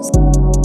Studios.